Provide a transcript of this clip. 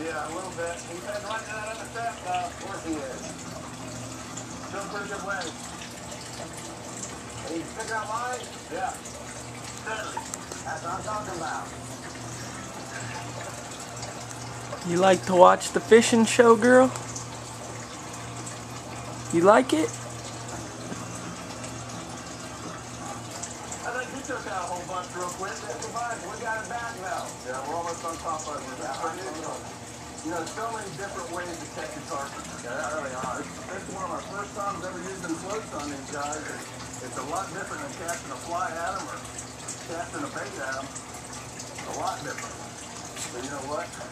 Yeah, a little bit. He's been running that other step. Of course he is. Still pretty good way. He's picking up line? Yeah. Steadily. That's what I'm talking about. You like to watch the fishing show, girl? You like it? I think you took out a whole bunch real quick. That's fine. We got it back now. Yeah, we're almost on top of it. You know, so many different ways to catch a carpet. Yeah, there really are. This is one of our first times ever using floats on these guys. It's, it's a lot different than casting a fly at them or casting a bait at them. It's a lot different. But you know what?